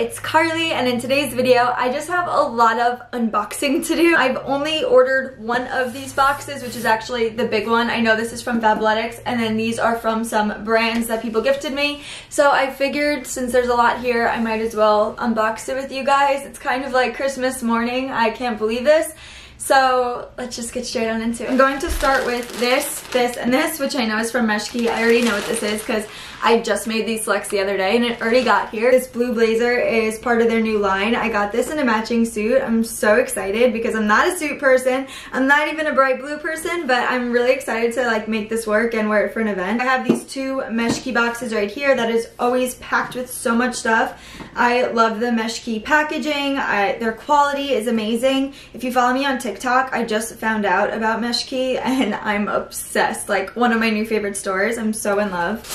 it's Carly and in today's video I just have a lot of unboxing to do. I've only ordered one of these boxes which is actually the big one. I know this is from Fabletics and then these are from some brands that people gifted me. So I figured since there's a lot here I might as well unbox it with you guys. It's kind of like Christmas morning. I can't believe this. So let's just get straight on into it. I'm going to start with this, this, and this, which I know is from Meshki. I already know what this is because I just made these selects the other day and it already got here. This blue blazer is part of their new line. I got this in a matching suit. I'm so excited because I'm not a suit person. I'm not even a bright blue person, but I'm really excited to like make this work and wear it for an event. I have these two Meshki boxes right here that is always packed with so much stuff. I love the Meshki packaging. I, their quality is amazing. If you follow me on TikTok, I just found out about Meshki and I'm obsessed. Like one of my new favorite stores. I'm so in love.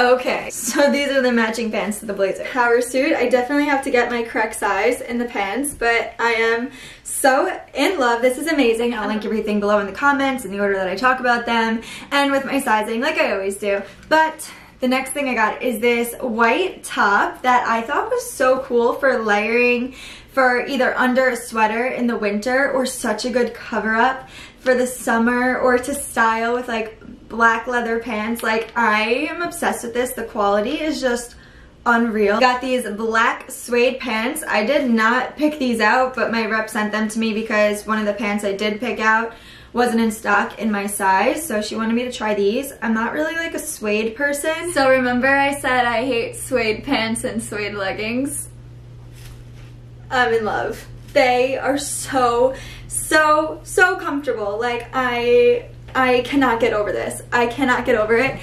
Okay, so these are the matching pants to the blazer. Power suit, I definitely have to get my correct size in the pants, but I am so in love. This is amazing. I'll link everything below in the comments in the order that I talk about them and with my sizing like I always do. But the next thing I got is this white top that I thought was so cool for layering for either under a sweater in the winter or such a good cover up for the summer or to style with like black leather pants. Like I am obsessed with this. The quality is just unreal. Got these black suede pants. I did not pick these out, but my rep sent them to me because one of the pants I did pick out wasn't in stock in my size, so she wanted me to try these. I'm not really like a suede person. So remember I said I hate suede pants and suede leggings? I'm in love. They are so, so, so comfortable. Like I I cannot get over this. I cannot get over it.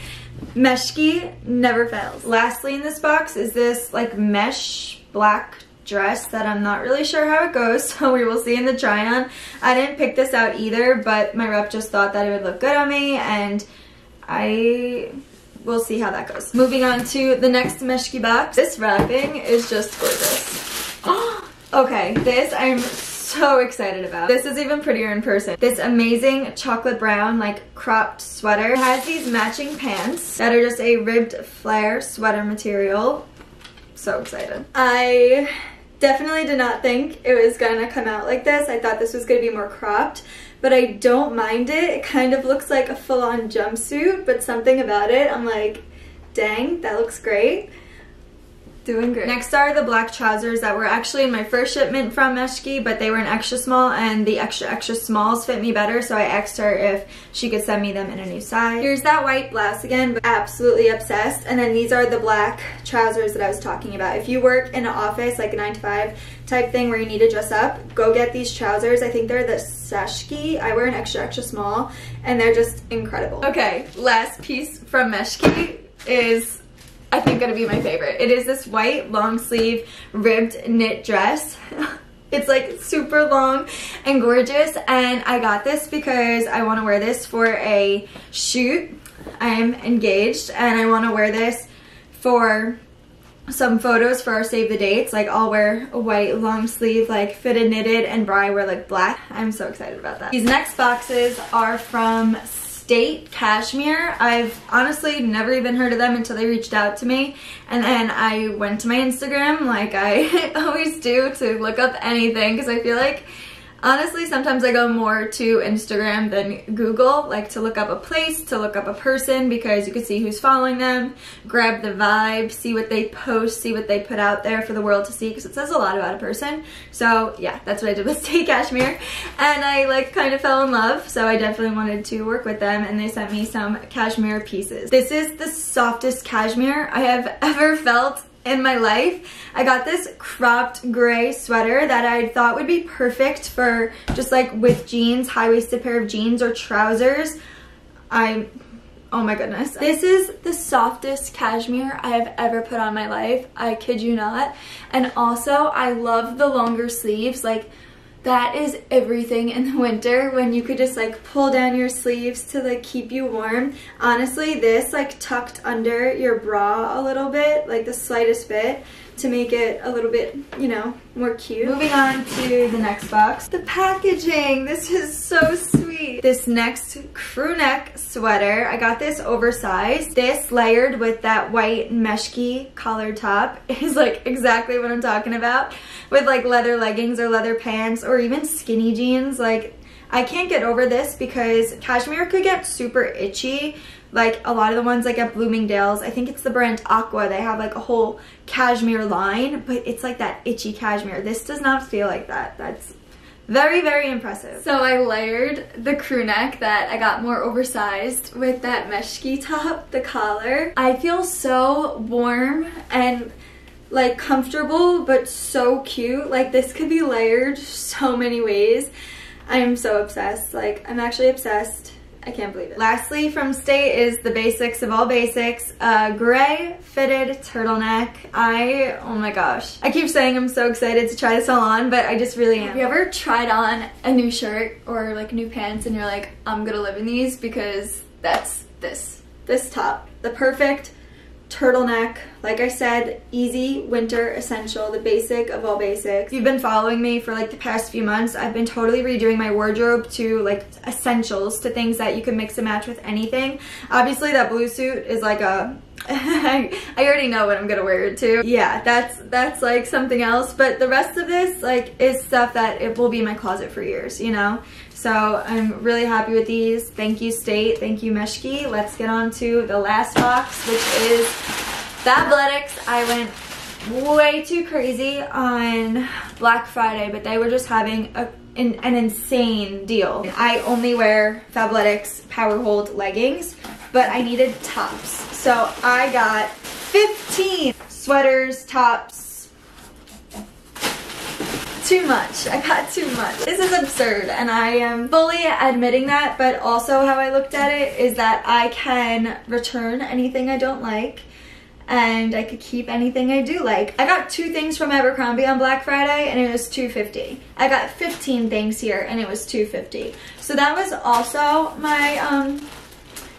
Meshki never fails. Lastly in this box is this like mesh black dress that I'm not really sure how it goes, so we will see in the try on. I didn't pick this out either, but my rep just thought that it would look good on me, and I will see how that goes. Moving on to the next Meshki box. This wrapping is just gorgeous. okay, this I'm so excited about. This is even prettier in person. This amazing chocolate brown like cropped sweater has these matching pants that are just a ribbed flare sweater material. So excited. I definitely did not think it was gonna come out like this. I thought this was gonna be more cropped, but I don't mind it. It kind of looks like a full-on jumpsuit, but something about it, I'm like, dang, that looks great doing great. Next are the black trousers that were actually in my first shipment from Meshki, but they were an extra small and the extra extra smalls fit me better, so I asked her if she could send me them in a new size. Here's that white blouse again, but absolutely obsessed. And then these are the black trousers that I was talking about. If you work in an office, like a 9 to 5 type thing where you need to dress up, go get these trousers. I think they're the Saskia. I wear an extra extra small, and they're just incredible. Okay, last piece from Meshki is I think gonna be my favorite. It is this white long sleeve ribbed knit dress. It's like super long and gorgeous and I got this because I want to wear this for a shoot. I'm engaged and I want to wear this for some photos for our save the dates. Like I'll wear a white long sleeve like fitted knitted and Bri wear like black. I'm so excited about that. These next boxes are from State Cashmere. I've honestly never even heard of them until they reached out to me. And then I went to my Instagram like I always do to look up anything because I feel like Honestly, sometimes I go more to Instagram than Google, like to look up a place, to look up a person, because you can see who's following them, grab the vibe, see what they post, see what they put out there for the world to see, because it says a lot about a person. So yeah, that's what I did with State Cashmere. And I like kind of fell in love, so I definitely wanted to work with them, and they sent me some cashmere pieces. This is the softest cashmere I have ever felt in my life. I got this cropped gray sweater that I thought would be perfect for just like with jeans, high-waisted pair of jeans or trousers. I, oh my goodness. This is the softest cashmere I have ever put on my life. I kid you not. And also I love the longer sleeves. Like that is everything in the winter when you could just like pull down your sleeves to like keep you warm. Honestly, this like tucked under your bra a little bit, like the slightest bit to make it a little bit, you know, more cute. Moving on to the next box. The packaging, this is so sweet. this next crew neck sweater. I got this oversized. This layered with that white meshki collar top is like exactly what I'm talking about. With like leather leggings or leather pants or even skinny jeans. Like I can't get over this because cashmere could get super itchy like a lot of the ones like at Bloomingdale's. I think it's the brand Aqua. They have like a whole cashmere line, but it's like that itchy cashmere. This does not feel like that. That's very, very impressive. So I layered the crew neck that I got more oversized with that meshki top, the collar. I feel so warm and like comfortable, but so cute. Like this could be layered so many ways. I am so obsessed. Like I'm actually obsessed. I can't believe it. Lastly from State is the basics of all basics. A gray fitted turtleneck. I, oh my gosh. I keep saying I'm so excited to try this all on, but I just really am. Have you ever tried on a new shirt or like new pants and you're like, I'm gonna live in these because that's this. This top. The perfect turtleneck. Like I said, easy winter essential, the basic of all basics. If you've been following me for like the past few months, I've been totally redoing my wardrobe to like essentials, to things that you can mix and match with anything. Obviously that blue suit is like a I already know what I'm gonna wear it to. Yeah, that's that's like something else, but the rest of this like is stuff that it will be in my closet for years, you know? So I'm really happy with these. Thank you State, thank you Meshki. Let's get on to the last box, which is Fabletics. I went way too crazy on Black Friday, but they were just having a, an, an insane deal. I only wear Fabletics Power Hold leggings, but I needed tops. So I got 15 sweaters, tops, too much. I got too much. This is absurd and I am fully admitting that but also how I looked at it is that I can return anything I don't like and I could keep anything I do like. I got two things from Abercrombie on Black Friday and it was 250. I got 15 things here and it was 250. So that was also my um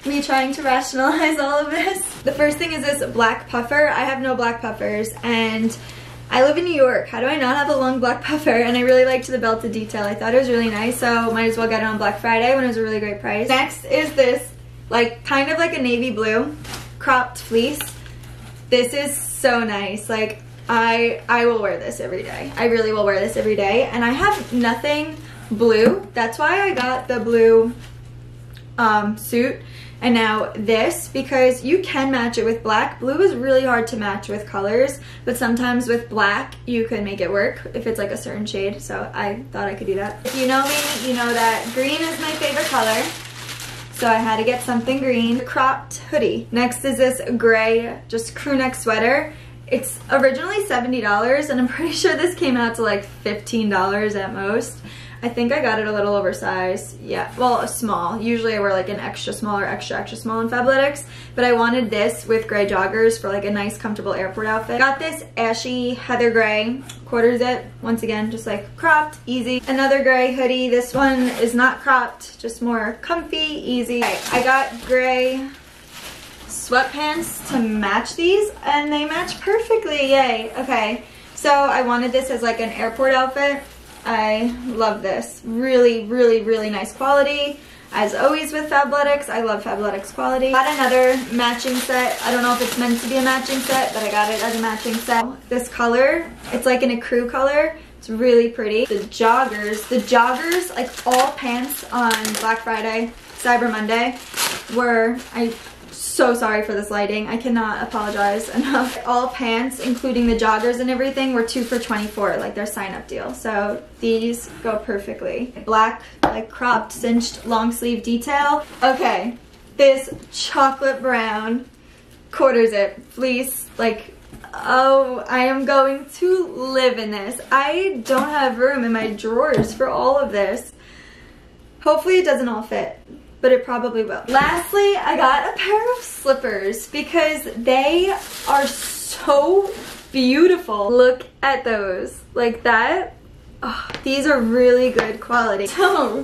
me trying to rationalize all of this. The first thing is this black puffer. I have no black puffers and I live in New York. How do I not have a long black puffer? And I really liked the belted detail. I thought it was really nice, so might as well get it on Black Friday when it was a really great price. Next is this, like, kind of like a navy blue cropped fleece. This is so nice. Like, I, I will wear this every day. I really will wear this every day. And I have nothing blue. That's why I got the blue um, suit and now this, because you can match it with black. Blue is really hard to match with colors, but sometimes with black, you can make it work if it's like a certain shade. So I thought I could do that. If you know me, you know that green is my favorite color. So I had to get something green. Cropped hoodie. Next is this gray, just crew neck sweater. It's originally $70 and I'm pretty sure this came out to like $15 at most. I think I got it a little oversized. Yeah, well, a small. Usually I wear like an extra small or extra extra small in Fabletics, but I wanted this with gray joggers for like a nice comfortable airport outfit. Got this ashy heather gray quarter zip. Once again, just like cropped, easy. Another gray hoodie. This one is not cropped, just more comfy, easy. I got gray sweatpants to match these and they match perfectly, yay. Okay, so I wanted this as like an airport outfit I love this. Really, really, really nice quality. As always with Fabletics, I love Fabletics quality. Got another matching set. I don't know if it's meant to be a matching set, but I got it as a matching set. This color, it's like an ecru color. It's really pretty. The joggers, the joggers, like all pants on Black Friday, Cyber Monday, were, I so sorry for this lighting. I cannot apologize enough. All pants, including the joggers and everything, were two for 24, like their sign up deal. So these go perfectly. Black, like cropped, cinched, long sleeve detail. Okay, this chocolate brown quarter zip fleece, like Oh, I am going to live in this. I don't have room in my drawers for all of this. Hopefully it doesn't all fit but it probably will. Lastly, I got a pair of slippers because they are so beautiful. Look at those. Like that. Oh, these are really good quality. So,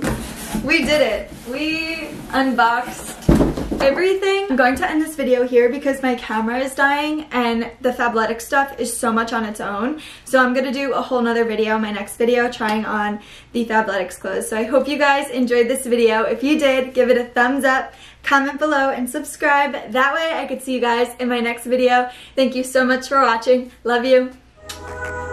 we did it. We unboxed everything. I'm going to end this video here because my camera is dying and the Fabletics stuff is so much on its own. So I'm gonna do a whole nother video, my next video, trying on the Fabletics clothes. So I hope you guys enjoyed this video. If you did, give it a thumbs up, comment below, and subscribe. That way I could see you guys in my next video. Thank you so much for watching. Love you.